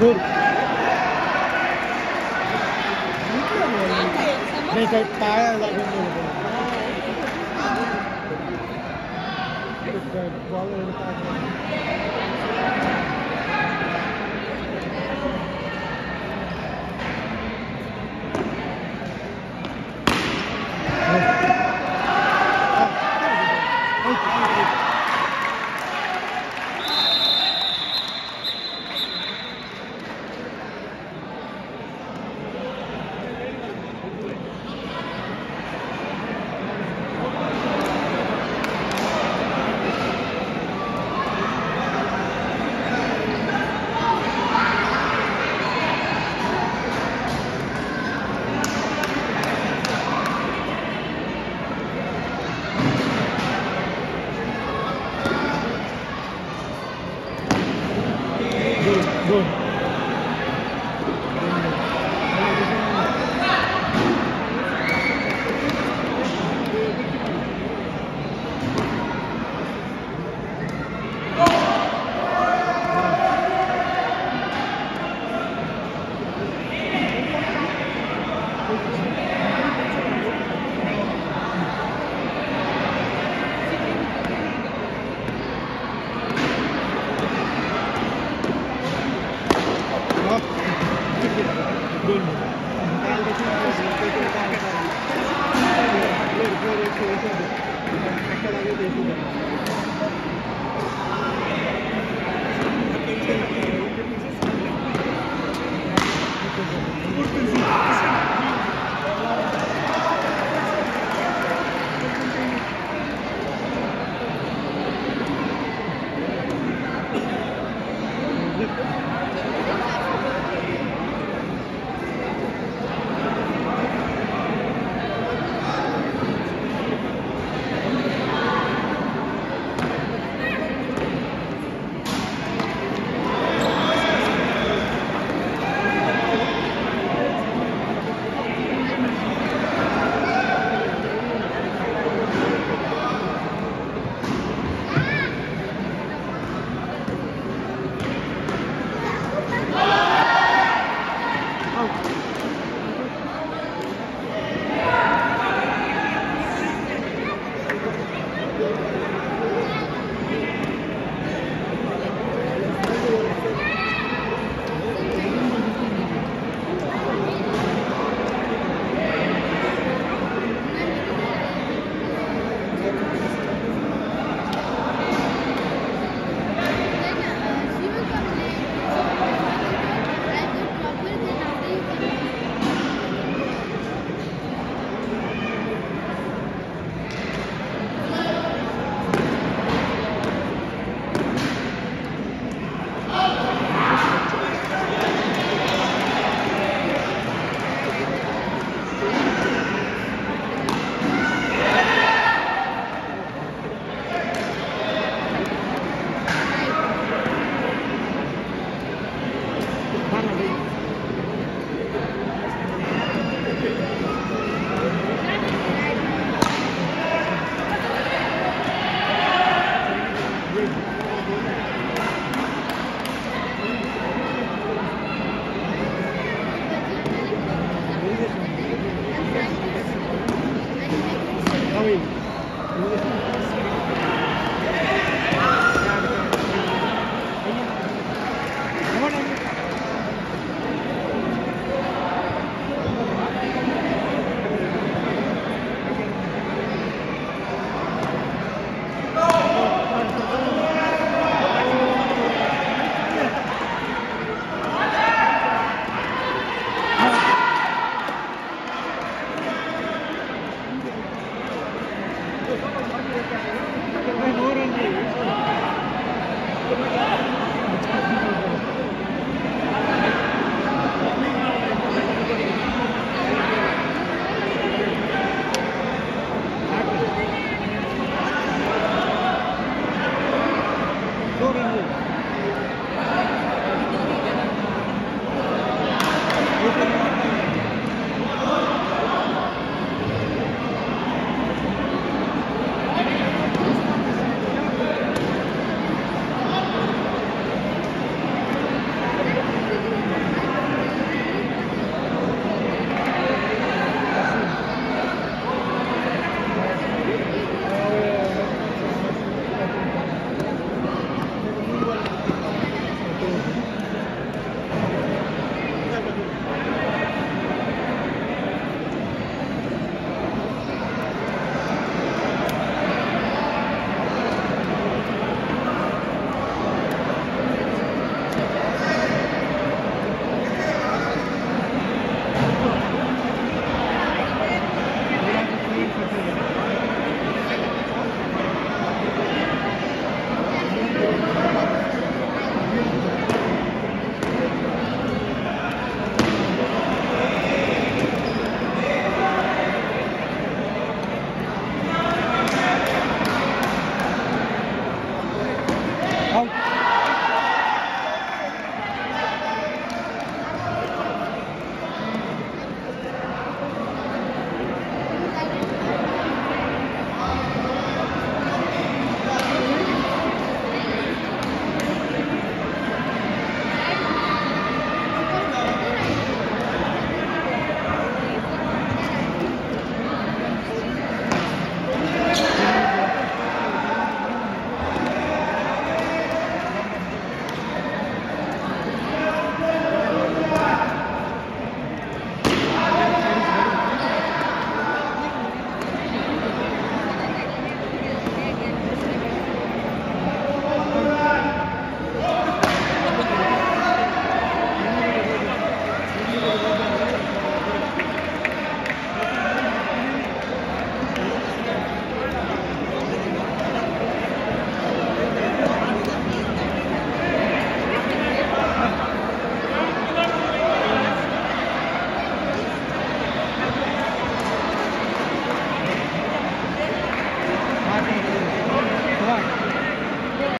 Good. Bên này. Cái quá lên cái Good, good. देखो Halloween.